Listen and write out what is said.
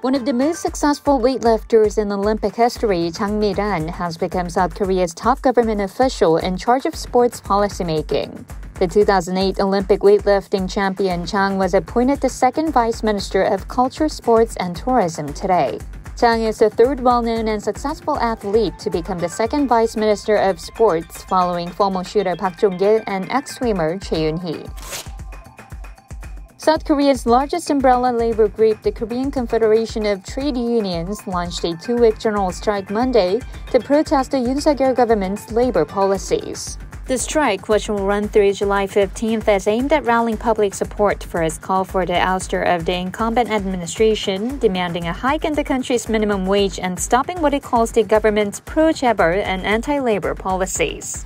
One of the most successful weightlifters in Olympic history, Jang Mi-ran, has become South Korea's top government official in charge of sports policymaking. The 2008 Olympic weightlifting champion Jang was appointed the second vice minister of culture, sports, and tourism today. Jang is the third well-known and successful athlete to become the second vice minister of sports following former shooter Park Jong-gil and ex-swimmer Choi Yoon-hee. South Korea's largest umbrella labor group, the Korean Confederation of Trade Unions, launched a two-week general strike Monday to protest the Yoon Suk-yeol government's labor policies. The strike, which will run through July 15th, is aimed at rallying public support for its call for the ouster of the incumbent administration, demanding a hike in the country's minimum wage and stopping what it calls the government's pro-chaebol and anti-labor policies.